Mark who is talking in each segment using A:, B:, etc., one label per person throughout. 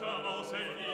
A: Well,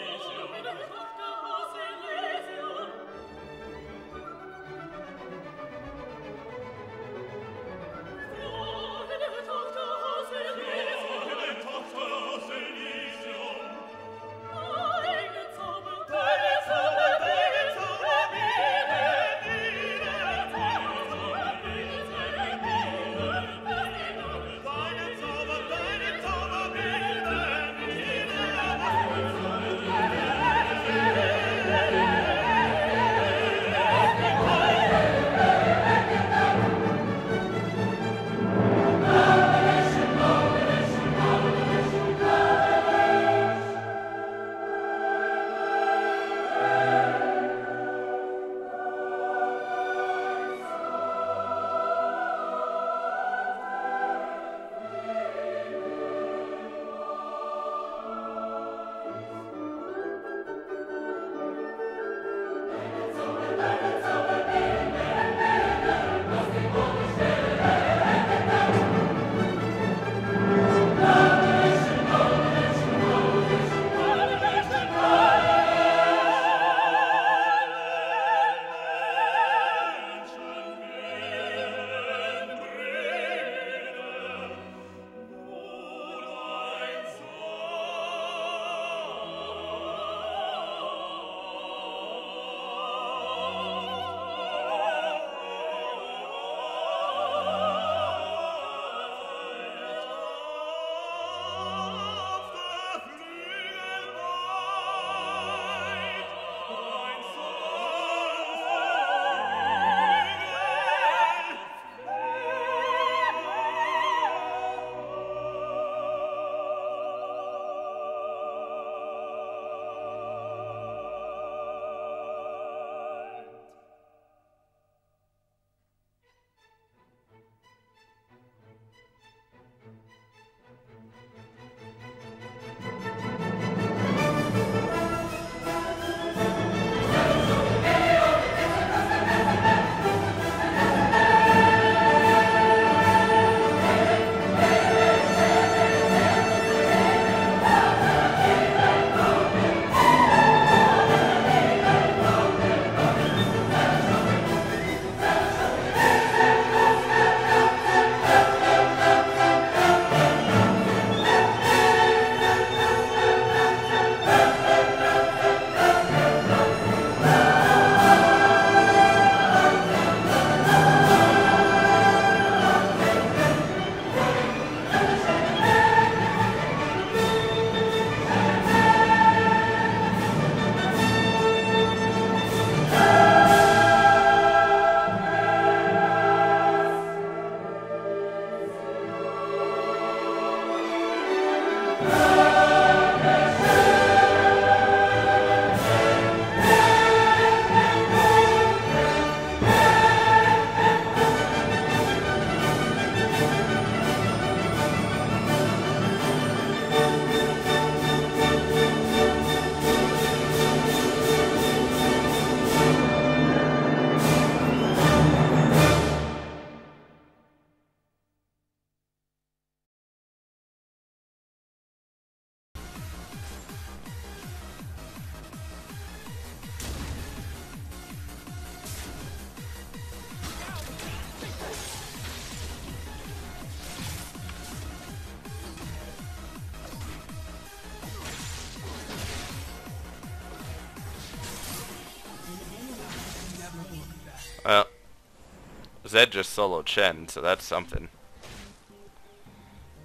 A: Zed just solo Chen, so that's something.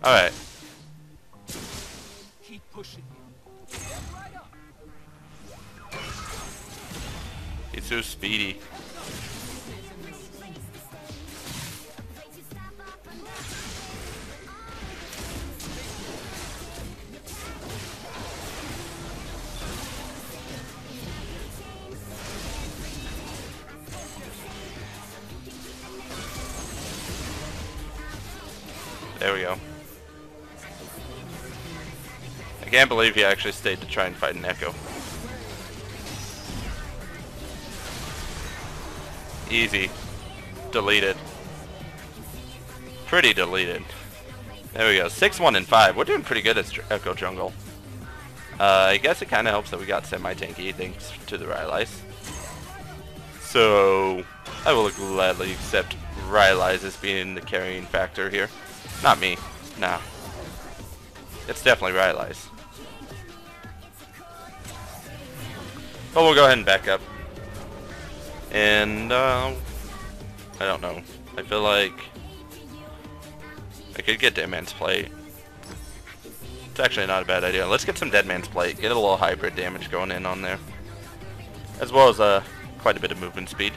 A: Alright. There we go. I can't believe he actually stayed to try and fight an Ekko. Easy. Deleted. Pretty deleted. There we go. 6, 1, and 5. We're doing pretty good at Ekko Jungle.
B: Uh, I guess it kind of helps that we got semi-tanky thanks to the Rylai's. So, I will gladly accept Rylai's as being the carrying factor here. Not me. Nah. It's definitely Rylai's. But we'll go ahead and back up. And, uh, I don't know. I feel like I could get Dead Man's Plate. It's actually not a bad idea. Let's get some Dead Man's Plate. Get a little hybrid damage going in on there. As well as uh, quite a bit of movement speed.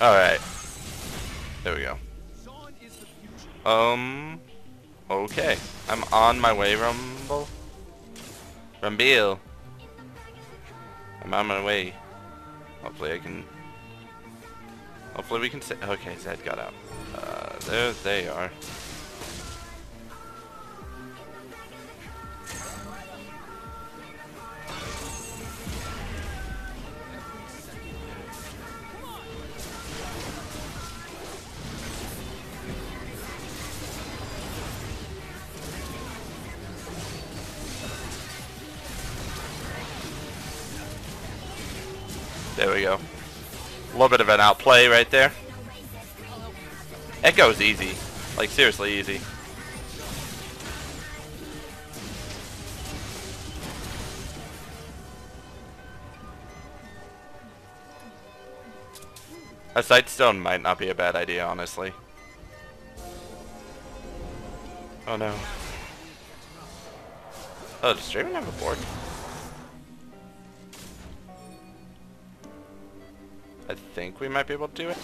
B: Alright. There we go. Um... Okay. I'm on my way, Rumble. Rumble. I'm on my way. Hopefully I can... Hopefully we can. Okay, Zed got out. Uh, there they are. There we go. A little bit of an outplay right there. Ekko's easy. Like, seriously easy. A Sightstone might not be a bad idea, honestly. Oh no. Oh, does Draven have a board? I think we might be able to do it.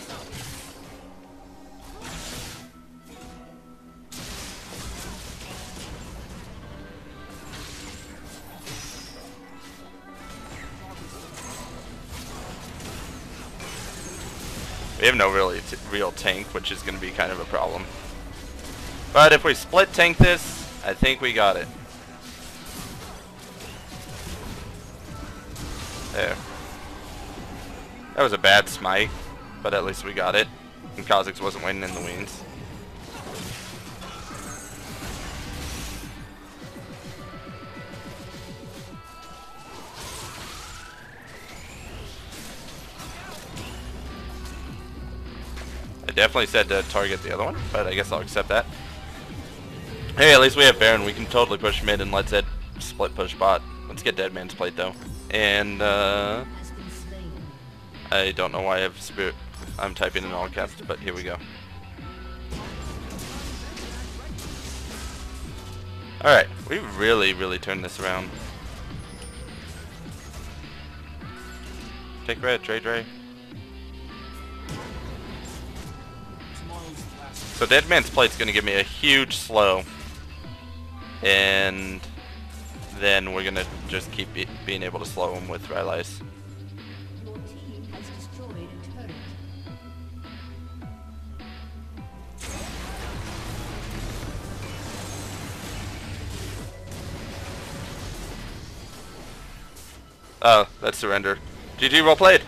B: We have no really real tank, which is going to be kind of a problem. But if we split tank this, I think we got it. There. That was a bad smite, but at least we got it. And Kha'Zix wasn't waiting in the wings. I definitely said to target the other one, but I guess I'll accept that. Hey, at least we have Baron. We can totally push mid and let Zed split push bot. Let's get Dead Man's Plate though. And, uh... I don't know why I have spirit. I'm typing in all caps, but here we go. Alright, we really, really turned this around. Take red, Dre Dre. So Dead Man's Plate's gonna give me a huge slow. And then we're gonna just keep be being able to slow him with Rylai's. Oh, that's surrender. GG, well played.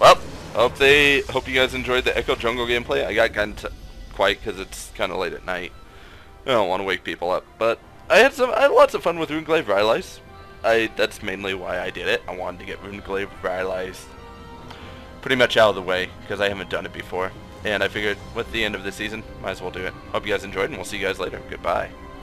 B: Well, hope they hope you guys enjoyed the Ekko Jungle gameplay. I got kind of quiet because it's kind of late at night. I don't want to wake people up, but I had some I had lots of fun with Runeglaive Rylai's. I that's mainly why I did it. I wanted to get Runeglaive Rylai's pretty much out of the way because I haven't done it before. And I figured with the end of the season, might as well do it. Hope you guys enjoyed, and we'll see you guys later. Goodbye.